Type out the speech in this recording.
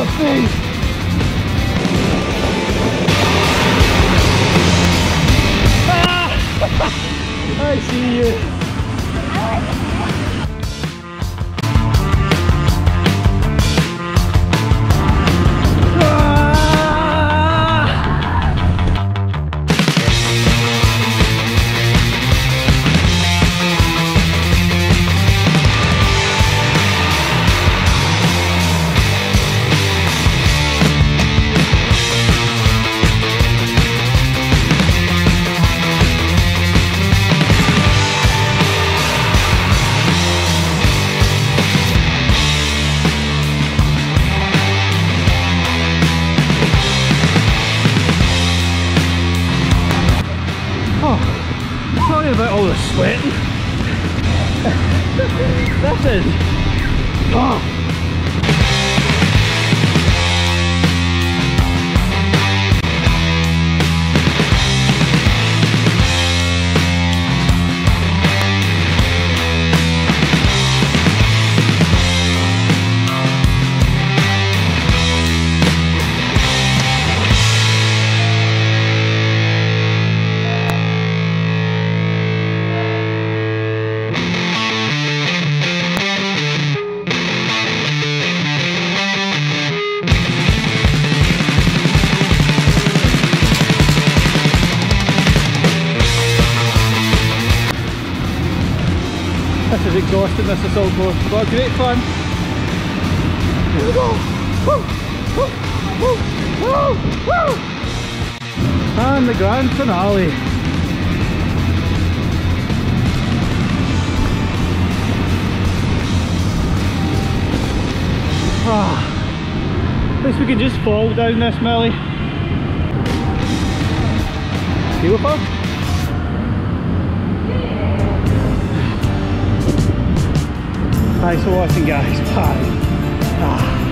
I see you. Sorry about all the sweating. this is. Oh. Is exhausting, this assault course. But great fun. Here we go. Woo, woo, woo, woo, woo. And the grand finale. Ah, at least we can just fall down this Millie. Beautiful. Thanks for watching guys. Bye. Ah.